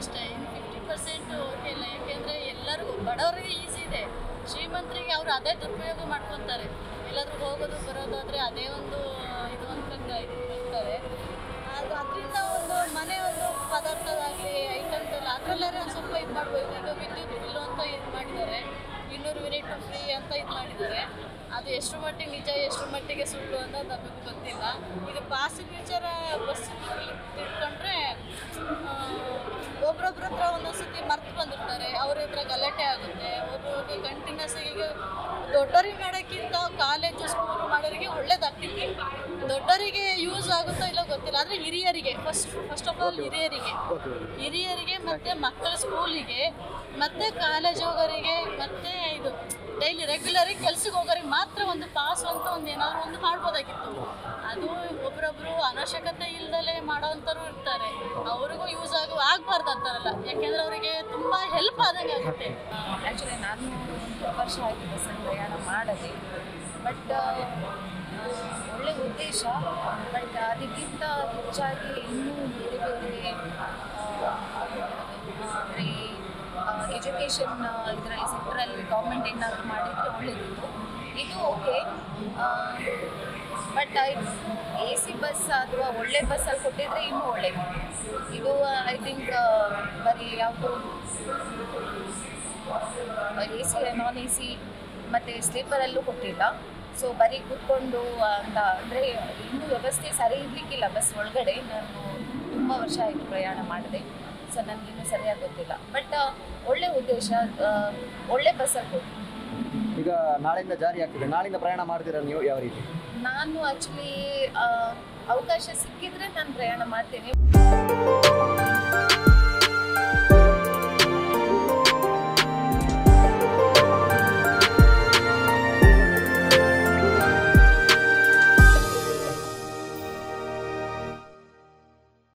ಅಷ್ಟೇ fifty percent ಇಲ್ಲ ಯಾಕೆಂದರೆ ಎಲ್ಲರಿಗೂ ಬಡವರಿಗೆ ಈಸಿ ಇದೆ. ಶ್ರೀಮಂತರಿಗೆ ಅವರು ಅದೇ ದುರುಪಯೋಗ ಮಾಡ್ಕೊತಾರೆ. ಎಲ್ಲಾದರೂ ಹೋಗೋದು ಬರೋದು ಆದರೆ ಅದೇ ಒಂದು, ಇದು ಅಂತಂದು ಇದು ಬರ್ತಾರೆ ಅದು ಅದರಿಂದ ಒಂದು ಮನೆ ಒಂದು ಪದಾರ್ಥದಾಗಲಿ ಐಟಮ್ದಲ್ಲ ಅದರಲ್ಲಾದ್ರೆ ಸ್ವಲ್ಪ ಇದು ಮಾಡ್ಬೋದು. ಈಗ ವಿದ್ಯುತ್ ಬಿಲ್ಲು ಅಂತ ಇದು ಮಾಡಿದ್ದಾರೆ. ಇನ್ನೂರು ಯೂನಿಟ್ ಫ್ರೀ ಅಂತ ಇದು ಮಾಡಿದ್ದಾರೆ. ಅದು ಎಷ್ಟು ಮಟ್ಟಿಗೆ ನಿಜ ಎಷ್ಟು ಮಟ್ಟಿಗೆ ಸುಳ್ಳು ಅಂತ ನಮಗೆ ಗೊತ್ತಿಲ್ಲ. ಇದು ಪಾಸ್ ಫ್ಯೂಚರ್ ಬಸ್ ತಿಳ್ಕೊಂಡ್ರೆ ಒಬ್ರೊಬ್ರ ಹತ್ರ ಒಂದೊಂದ್ಸತಿ ಮರ್ತು ಬಂದಿರ್ತಾರೆ ಅವ್ರ ಹತ್ರ ಗಲಾಟೆ ಆಗುತ್ತೆ ಒಬ್ಬೊಬ್ರಿಗೆ ಕಂಟಿನ್ಯೂಸ್ ಈಗ ದೊಡ್ಡವ್ರಿಗೆ ಮಾಡೋಕ್ಕಿಂತ ಕಾಲೇಜು ಸ್ಕೂಲ್ ಮಾಡೋರಿಗೆ ಒಳ್ಳೇದಾಗ್ತಿತ್ತು ದೊಡ್ಡವರಿಗೆ ಯೂಸ್ ಆಗುತ್ತೋ ಇಲ್ಲೋ ಗೊತ್ತಿಲ್ಲ ಆದರೆ ಹಿರಿಯರಿಗೆ ಫಸ್ಟ್ ಫಸ್ಟ್ ಆಫ್ ಆಲ್ ಹಿರಿಯರಿಗೆ. ಹಿರಿಯರಿಗೆ ಮತ್ತು ಮಕ್ಕಳ ಸ್ಕೂಲಿಗೆ ಮತ್ತು ಕಾಲೇಜ್ ಹೋಗೋರಿಗೆ ಮತ್ತು ಇದು ಡೈಲಿ ರೆಗ್ಯುಲರಿಗೆ ಕೆಲ್ಸಕ್ಕೆ ಹೋಗೋರಿಗೆ ಮಾತ್ರ ಒಂದು ಪಾಸ್ ಅಂತ ಒಂದು ಏನಾದರೂ ಒಂದು ಮಾಡ್ಬೋದಾಗಿತ್ತು. ಅದು ಒಬ್ರೊಬ್ರು ಅವಶ್ಯಕತೆ ಇಲ್ದಲೆ ಮಾಡೋವಂಥವ್ರು ಇರ್ತಾರೆ. ಅವ್ರಿಗೂ ಯೂಸ್ ಆಗು ಆಗಬಾರ್ದು ಅಂತಾರಲ್ಲ ಯಾಕೆಂದ್ರೆ ಅವರಿಗೆ ತುಂಬಾ ಹೆಲ್ಪ್ ಆದಂಗೆ ಆಗುತ್ತೆ. ಆ್ಯಕ್ಚುಲಿ ನಾನು ವರ್ಷ ಆಯಿತು ಬಸ್ಸಲ್ಲಿ ಪ್ರಯಾಣ ಮಾಡದೆ ಬಟ್ ಒಳ್ಳೆ ಉದ್ದೇಶ ಬಟ್ ಅದಕ್ಕಿಂತ ಹೆಚ್ಚಾಗಿ ಇನ್ನೂ ಬೇರೆ ಬೇರೆ ಅಂದರೆ ಎಜುಕೇಷನ್ ಇದರಲ್ಲಿ ಸೆಕ್ಟರಲ್ಲಿ ಗೌರ್ಮೆಂಟ್ ಏನಾದರೂ ಮಾಡಿದ್ರೆ ಒಳ್ಳೆಯದಿತ್ತು ಇದು okay but A C bus ಅಥವಾ ಒಳ್ಳೆ ಬಸ್ಸಲ್ಲಿ ಕೊಟ್ಟಿದ್ರೆ ಇನ್ನೂ ಒಳ್ಳೆಯದು ಇದು ಐ ಥಿಂಕ್ ಬರೀ ಯಾವುದು? A C non A C, ಮತ್ತು ಸ್ಲೀಪರಲ್ಲೂ ಕೊಟ್ಟಿಲ್ಲ. ಸೊ ಬರೀ ಕೂತ್ಕೊಂಡು ಅಂತ ಅಂದರೆ ಇನ್ನೂ ವ್ಯವಸ್ಥೆ ಸರಿ ಇರಲಿಕ್ಕಿಲ್ಲ ಬಸ್ ಒಳಗಡೆ. ನಾನು ತುಂಬ ವರ್ಷ ಆಯಿತು ಪ್ರಯಾಣ ಮಾಡಿದೆ. ಸೊ ನನಗಿನ್ನೂ ಸರಿಯಾಗಿ ಗೊತ್ತಿಲ್ಲ. ಬಟ್ ಒಳ್ಳೆ ಉದ್ದೇಶ ಒಳ್ಳೆ ಬಸ್ಸಲ್ಲಿ ಕೊಟ್ಟು ಈಗ ನಾಳೆಯಿಂದ ಜಾರಿ ಆಗ್ತದೆ. ನಾಳೆಯಿಂದ ಪ್ರಯಾಣ ಮಾಡ್ತೀರಾ ನೀವು ಯಾವ ರೀತಿ? ನಾನು ಆಕ್ಚುಲಿ ಅವಕಾಶ ಸಿಕ್ಕಿದ್ರೆ ನಾನು ಪ್ರಯಾಣ ಮಾಡ್ತೇನೆ.